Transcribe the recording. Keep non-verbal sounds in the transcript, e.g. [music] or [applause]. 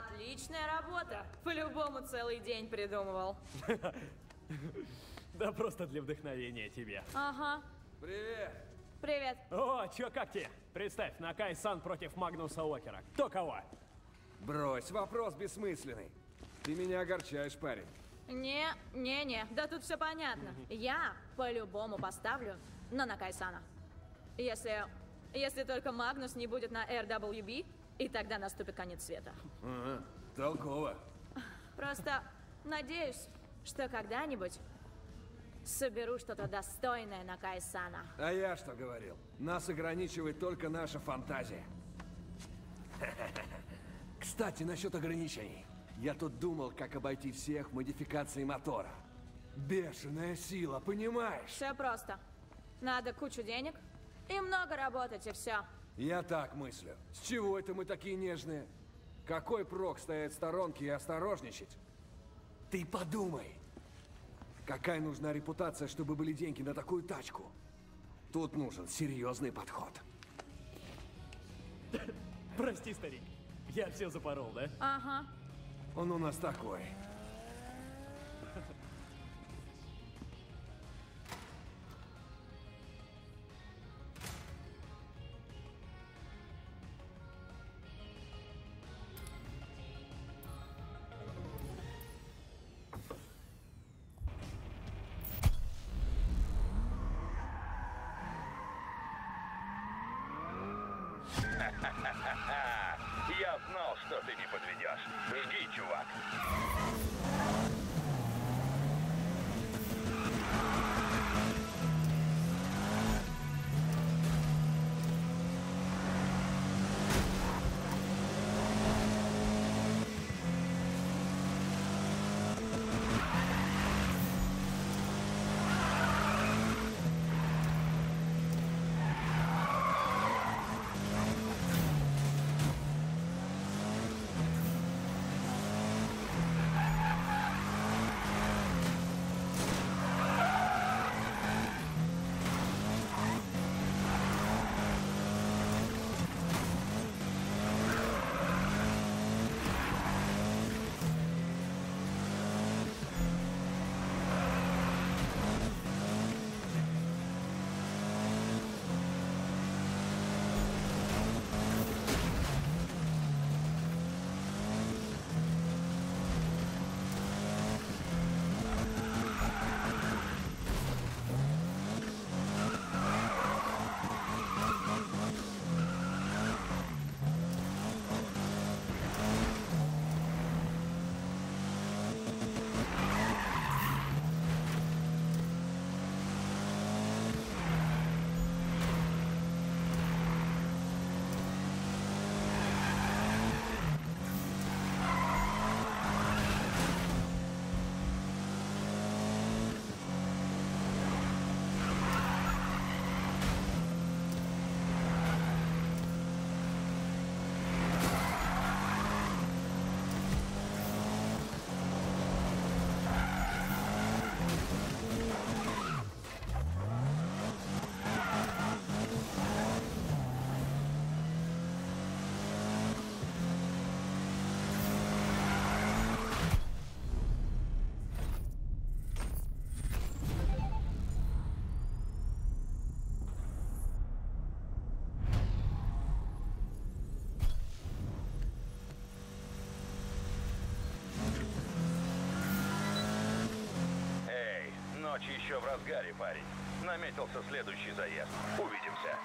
Отличная работа. По-любому целый день придумывал. [laughs] Да просто для вдохновения тебе. Ага. Привет. Привет. О, чё, как тебе? Представь, Накай Сан против Магнуса Уокера. Кто кого? Брось, вопрос бессмысленный. Ты меня огорчаешь, парень. Не, не, не. Да тут все понятно. Я по-любому поставлю на Накайсана. Если, если только Магнус не будет на RWB, и тогда наступит конец света. Ага, толково. Просто надеюсь, что когда-нибудь соберу что-то достойное на Кайсана. А я что говорил? Нас ограничивает только наша фантазия. [laughs] Кстати, насчет ограничений. Я тут думал, как обойти всех модификаций мотора. Бешеная сила, понимаешь? Все просто. Надо кучу денег и много работать, и все. Я так мыслю. С чего это мы такие нежные? Какой прок стоять в сторонке и осторожничать? Ты подумай. Какая нужна репутация, чтобы были деньги на такую тачку? Тут нужен серьезный подход. Прости, старик. Я все запорол, да? Ага. Он у нас такой. [laughs] Я знал, что ты не подведешь. Жги, чувак. Ночь еще в разгаре, парень. Наметился следующий заезд. Увидимся.